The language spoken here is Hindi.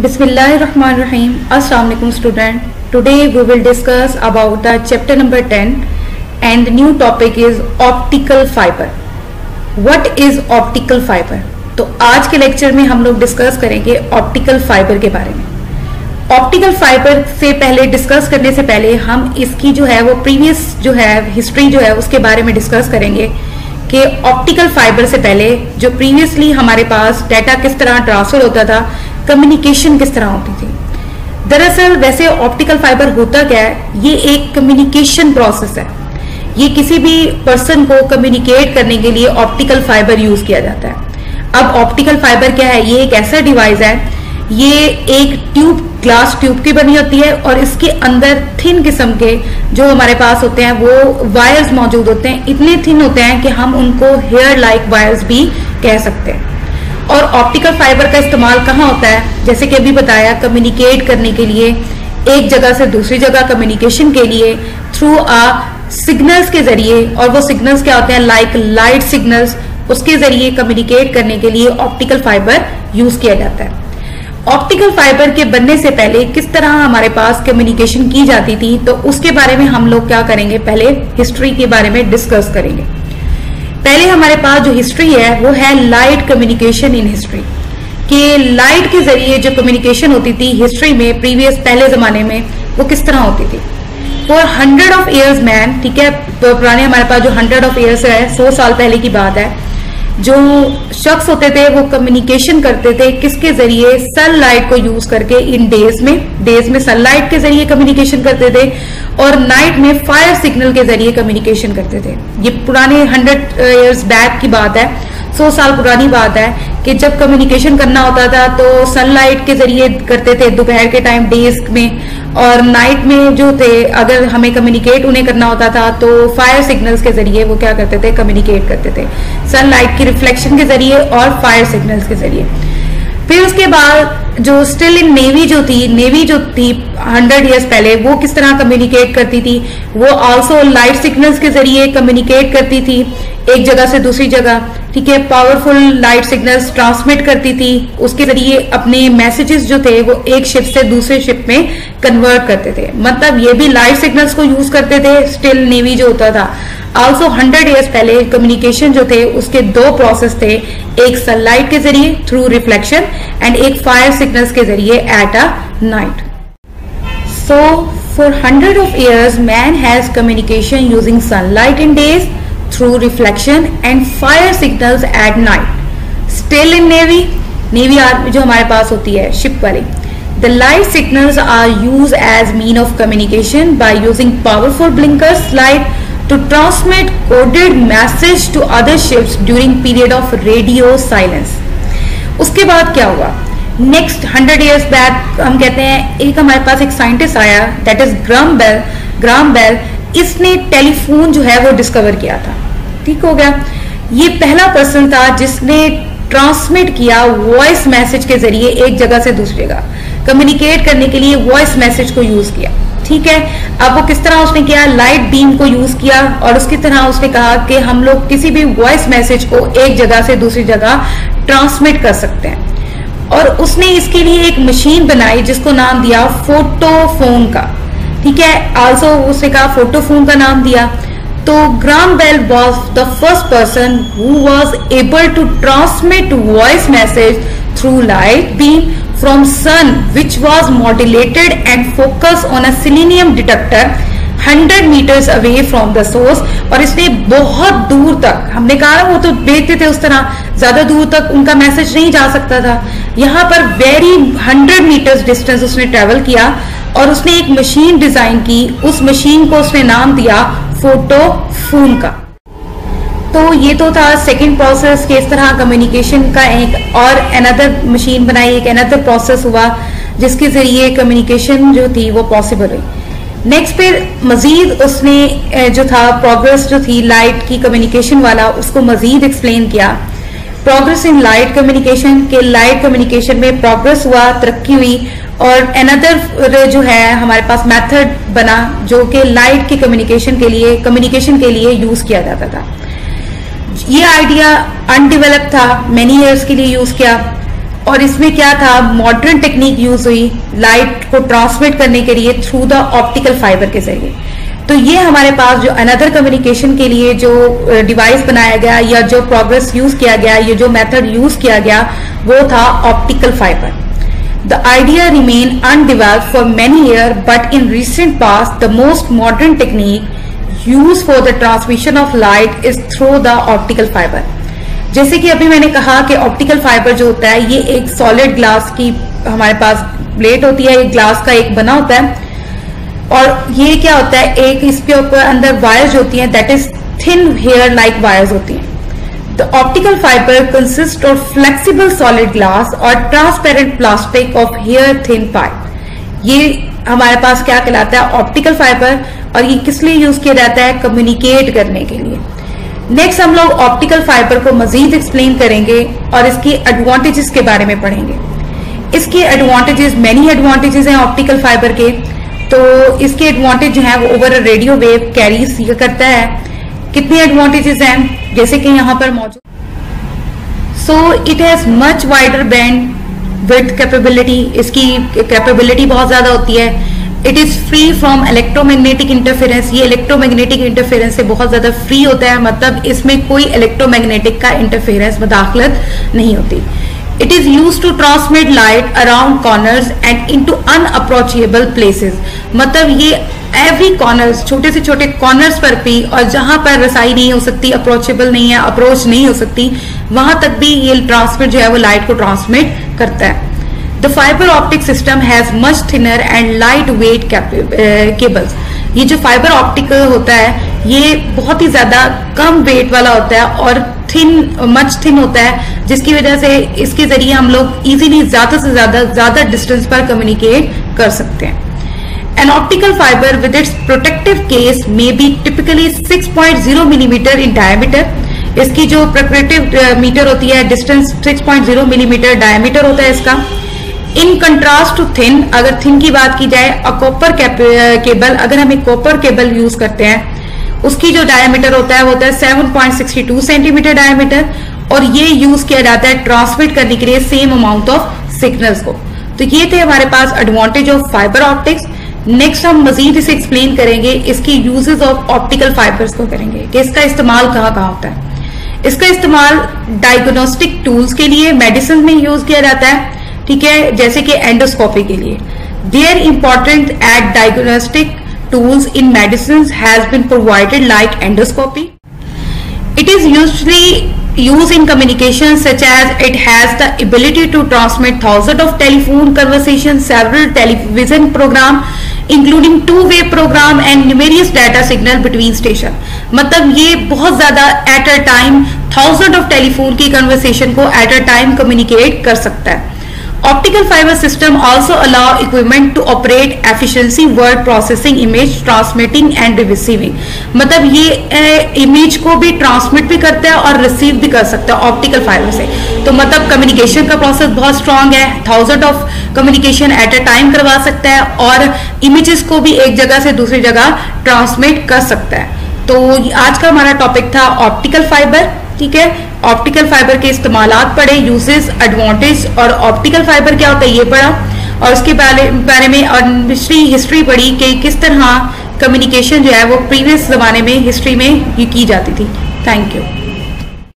Bismillahirrahmanirrahim. Alaikum student. Today we will discuss about the chapter number 10 and the new topic is optical fiber. What is optical fiber? तो आज के लेक्चर में हम लोग डिस्कस करेंगे ऑप्टिकल फाइबर के बारे में ऑप्टिकल फाइबर से पहले डिस्कस करने से पहले हम इसकी जो है, वो प्रीवियस जो है हिस्ट्री जो है, उसके बारे में डिस्कस करेंगे कि ऑप्टिकल फाइबर से पहले जो प्रीवियसली हमारे पास डाटा किस तरह ट्रांसफ़र होता था कम्युनिकेशन किस तरह होती थी? दरअसल वैसे ऑप्टिकल फाइबर होता क्या है, ये एक कम्युनिकेशन प्रोसेस है। ये किसी भी पर्सन को कम्युनिकेट करने के लिए ऑप्टिकल फाइबर यूज़ किया जाता है। अब ऑप्टिकल फाइबर क्या है? ये एक ऐसा डिवाइस है, ये एक ट्यूब ग्लास ट्यूब की बनी होती है और इसके अंदर थिन किस्म के जो हमारे पास होते हैं, वो वायर्स मौजूद होते हैं। इतने थिन होते हैं कि हम उनको हेयर लाइक वायर्स भी कह सकते हैं। और ऑप्टिकल फाइबर का इस्तेमाल कहाँ होता है? जैसे कि अभी बताया कम्युनिकेट करने के लिए, एक जगह से दूसरी जगह कम्युनिकेशन के लिए थ्रू आ सिग्नल्स के ज़रिए, और वो सिग्नल्स क्या होते हैं? लाइक लाइट सिग्नल्स उसके ज़रिए कम्युनिकेट करने के लिए ऑप्टिकल फाइबर यूज़ किया जाता है। ऑप्टिकल फाइबर के बनने से पहले किस तरह हमारे पास कम्युनिकेशन की जाती थी? तो उसके बारे में हम लोग क्या करेंगे? पहले हिस्ट्री के बारे में डिस्कस करेंगे। पहले हमारे पास जो हिस्ट्री है, वो है लाइट कम्युनिकेशन इन हिस्ट्री कि लाइट के ज़रिए जो कम्युनिकेशन होती थी हिस्ट्री में प्रीवियस पहले जमाने में, वो किस तरह होती थी? Four hundred of years man ठीक है तो पुराने हमारे पास जो हंड्रेड ऑफ़ ईयर्स है, सौ साल पहले की बात है जो शख्स होते थे, वो कम्युनिकेशन करते थे, किसके ज़रिए? सनलाइट को यूज़ करके इन डेज़ में डेज़ में सनलाइट के ज़रिए कम्युनिकेशन करते थे और नाइट में फायर सिग्नल के ज़रिए कम्युनिकेशन करते थे। ये पुराने हंड्रेड इयर्स बैक की बात है, सौ साल पुरानी बात है कि जब कम्युनिकेशन करना होता था तो सनलाइट के ज़रिए करते थे, दोपहर के टाइम डेज़ में। और नाइट में जो थे, अगर हमें कम्युनिकेट उन्हें करना होता था तो फायर सिग्नल्स के ज़रिए वो क्या करते थे? कम्युनिकेट करते थे। सनलाइट की रिफ्लेक्शन के ज़रिए और फायर सिग्नल्स के ज़रिए। फिर उसके बाद जो स्टिल इन नेवी जो थी नेवी जो थी हंड्रेड इयर्स पहले, वो किस तरह कम्युनिकेट करती थी? वो आल्सो लाइट सिग्नल्स के ज़रिए कम्युनिकेट करती थी, एक जगह से दूसरी जगह। ठीक है पावरफुल लाइट सिग्नल्स ट्रांसमिट करती थी। उसके ज़रिए अपने मैसेजेस जो थे, वो एक शिप से दूसरे शिप में कन्वर्ट करते थे। मतलब ये भी लाइट सिग्नल्स को यूज़ करते थे स्टिल नेवी जो होता था। ऑल्सो हंड्रेड ईयर्स पहले कम्युनिकेशन जो थे, उसके दो प्रोसेस थे। एक सनलाइट के ज़रिए थ्रू रिफ्लेक्शन एंड एक फायर सिग्नल्स के ज़रिए at a night so for hundred of years man has communication using sunlight in days through reflection and fire signals at night. Still in Navy, Navy army जो हमारे पास होती है शिप वाली The light signals are used as mean of communication by using powerful blinkers light to transmit coded message to other ships during period of radio silence. उसके बाद क्या हुआ नेक्स्ट हंड्रेड ईयर्स बैक हम कहते हैं एक हमारे पास एक साइंटिस्ट आया that is Graham Bell Graham Bell इसने टेलीफोन जो है वो डिस्कवर किया था ठीक हो गया। ये पहला पर्सन था जिसने ट्रांसमिट किया वॉइस मैसेज के ज़रिए एक जगह से दूसरी जगह कम्युनिकेट करने के लिए वॉइस मैसेज को यूज़ किया। ठीक है? अब वो किस तरह उसने किया? लाइट बीम को यूज़ किया और उसकी तरह उसने कहा कि हम लोग किसी भी वॉइस मैसेज को एक जगह से दूसरी जगह ट्रांसमिट कर सकते हैं। और उसने इसके लिए एक मशीन बनाई जिसको नाम दिया फोटोफोन का। ठीक है? आल्सो उसने कहा फोटोफोन का नाम दिया। तो Graham Bell was the first person who was able to transmit voice message through light beam from sun which was modulated and focus on a selenium detector 100 metres away from the source और इसने बहुत दूर तक, हमने कहा वो तो देखते थे उस तरह, ज़्यादा दूर तक उनका मैसेज नहीं जा सकता था। यहाँ पर वेरी 100 मीटर्स डिस्टेंस उसने ट्रेवल किया और उसने एक मशीन डिज़ाइन की, उस मशीन को उसने नाम दिया फ़ोटो फ़ोन का। तो ये तो था सेकंड प्रोसेस के इस तरह कम्युनिकेशन का एक और अनदर मशीन बनाई, एक अनदर प्रोसेस हुआ, जिसके ज़रिए कम्युनिकेशन जो थी वो पॉसिबल हुई। नेक्स्ट फिर मजीद उसने जो था प्रोग्रेस जो थी लाइट की कम्युनिकेशन वाला, उसको मजीद एक्सप्लेन किया। प्रोग्रेस इन लाइट कम्युनिकेशन के लाइट कम्युनिकेशन में प्रोग्रेस हुआ, तरक्की हुई और अनदर जो है, हमारे पास मेथड बना, जो कि लाइट की कम्युनिकेशन के लिए कम्युनिकेशन के लिए यूज़ किया जाता था। ये आइडिया अनडेवलप था मेनी इयर्स के लिए यूज़ किया। और इसमें क्या था मॉडर्न टेक्निक यूज़ हुई लाइट को ट्रांसमिट करने के लिए थ्रू द ऑप्टिकल फाइबर के ज़रिए। तो ये हमारे पास जो अनदर कम्युनिकेशन के लिए जो डिवाइस बनाया गया, या जो प्रोग्रेस यूज़ किया गया, या जो मेथड यूज़ किया गया, वो था optical fibre the idea remain undeveloped for many year but in recent past the most modern technique use for the transmission of light is through the optical fibre जैसे कि अभी मैंने कहा कि ऑप्टिकल फाइबर जो होता है, ये एक सॉलिड ग्लास की हमारे पास प्लेट होती है, एक ग्लास का एक बना होता है। और ये क्या होता है, एक इसके ऊपर अंदर वायर्स होती हैं that is thin hair like wires होती हैं। The optical fibre consist of flexible solid glass और transparent plastic of hair thin pipe ये हमारे पास क्या कहलाता है? ऑप्टिकल फाइबर और ये किस लिए यूज़ किया जाता है? कम्युनिकेट करने के लिए। नेक्स्ट हम लोग ऑप्टिकल फाइबर को मजीद एक्सप्लेन करेंगे और इसकी एडवांटेजेस के बारे में पढ़ेंगे। इसके एडवांटेजेस मेनी एडवांटेजेस हैं ऑप्टिकल फाइबर के। तो इसके एडवांटेज जो है वो ओवर रेडियो वेव कैरी करता है। कितने एडवांटेजेस हैं? जैसे कि यहाँ पर मौजूद so it has much wider band with capability इसकी कैपेबिलिटी बहुत ज़्यादा होती है. It is free from electromagnetic interference ये इलेक्ट्रोमैग्नेटिक इंटरफेरेंस से बहुत ज़्यादा फ्री होता है. मतलब इसमें कोई इलेक्ट्रोमैग्नेटिक का इंटरफेरेंस मदाखलत नहीं होती. It is used to transmit light around corners and into unapproachable places. मतलब ये एवरी कॉर्नर्स छोटे से छोटे कॉर्नर्स पर भी, और जहाँ पर रसाई नहीं हो सकती अप्रोचेबल नहीं है अप्रोच नहीं हो सकती, वहाँ तक भी ये ट्रांसमिट जो है, वो लाइट को ट्रांसमिट करता है। The fibre optic system has much thinner and light weight cables ये जो फाइबर ऑप्टिक होता है, ये बहुत ही ज़्यादा कम वेट वाला होता है और थिन मच थिन होता है, जिसकी वजह से इसके ज़रिए हम लोग इजीली ज़्यादा से ज़्यादा ज़्यादा डिस्टेंस पर कम्युनिकेट कर सकते हैं। An optical fiber with its protective case may be typically 6.0 millimeter in diameter. इसकी जो प्रोटेक्टिव मीटर होती है डिस्टेंस 6.0 मिलीमीटर डायमीटर होता है इसका। इन कंट्रास्ट टू थिन अगर थिन की बात की जाए अ कॉपर केबल अगर हम एक कॉपर केबल यूज़ करते हैं, उसकी जो डायमीटर होता है, वो होता है 7.62 सेंटीमीटर डायमीटर और ये यूज़ किया जाता है ट्रांसमिट करने के लिए सेम अमाउंट ऑफ़ सिग्नल्स को। तो ये थे हमारे पास advantage of fibre optics next हम मजीद इसे एक्सप्लेन करेंगे, इसकी यूजेस ऑफ़ ऑप्टिकल फाइबर्स को करेंगे, कि इसका इस्तेमाल कहाँ कहाँ होता है। इसका इस्तेमाल डायग्नोस्टिक टूल्स के लिए मेडिसिन में यूज़ किया जाता है, ठीक है, जैसे कि एंडोस्कोपी के लिए। Their important at diagnostic tools in medicine has been provided like endoscopy it is usually use in communication such as it has the ability to transmit thousand of telephone conversation several television programme including two way programme and numerous data signal between station मतलब ये बहुत ज़्यादा at a time thousand of telephone की कन्वर्सेशन को एट अ टाइम कम्युनिकेट कर सकता है। Optical fiber system also allow equipment to operate efficiency word processing, image transmitting and receiving. मतलब ये इमेज को भी ट्रांसमिट भी करता है और रिसीव भी कर सकता है ऑप्टिकल फाइबर से। तो मतलब कम्युनिकेशन का प्रोसेस बहुत स्ट्रांग है। Thousand of communication at a time करवा सकता है और इमेजेस को भी एक जगह से दूसरी जगह ट्रांसमिट कर सकता है। तो आज का हमारा टॉपिक था ऑप्टिकल फाइबर ठीक है? ऑप्टिकल फाइबर के इस्तेमाल पढ़े यूजेस एडवांटेज और ऑप्टिकल फाइबर क्या होता है? ये पढ़ा। और उसके बारे में और हिस्ट्री हिस्ट्री पढ़ी कि किस तरह कम्युनिकेशन जो है वो प्रीवियस जमाने में हिस्ट्री में ये की जाती थी। Thank you